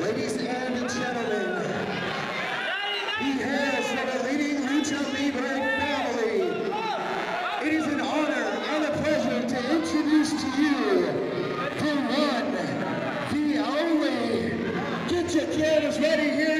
Ladies and gentlemen, he hails from leading Lucha Libre family. It is an honor and a pleasure to introduce to you the one, the only. Get your cameras ready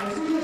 Thank you.